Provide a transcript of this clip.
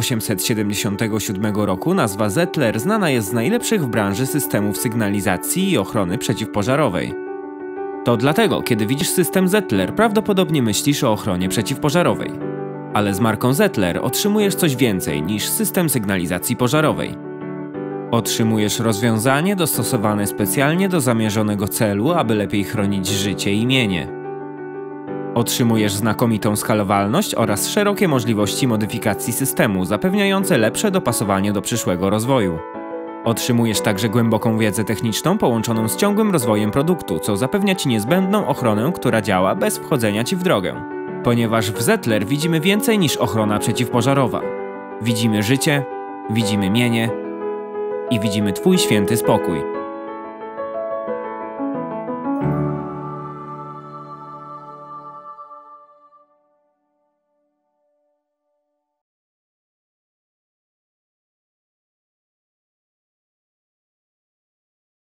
1877 roku nazwa Zettler znana jest z najlepszych w branży systemów sygnalizacji i ochrony przeciwpożarowej. To dlatego, kiedy widzisz system Zettler, prawdopodobnie myślisz o ochronie przeciwpożarowej. Ale z marką Zettler otrzymujesz coś więcej niż system sygnalizacji pożarowej. Otrzymujesz rozwiązanie dostosowane specjalnie do zamierzonego celu, aby lepiej chronić życie i mienie. Otrzymujesz znakomitą skalowalność oraz szerokie możliwości modyfikacji systemu, zapewniające lepsze dopasowanie do przyszłego rozwoju. Otrzymujesz także głęboką wiedzę techniczną połączoną z ciągłym rozwojem produktu, co zapewnia Ci niezbędną ochronę, która działa bez wchodzenia Ci w drogę. Ponieważ w Zettler widzimy więcej niż ochrona przeciwpożarowa. Widzimy życie, widzimy mienie i widzimy Twój święty spokój.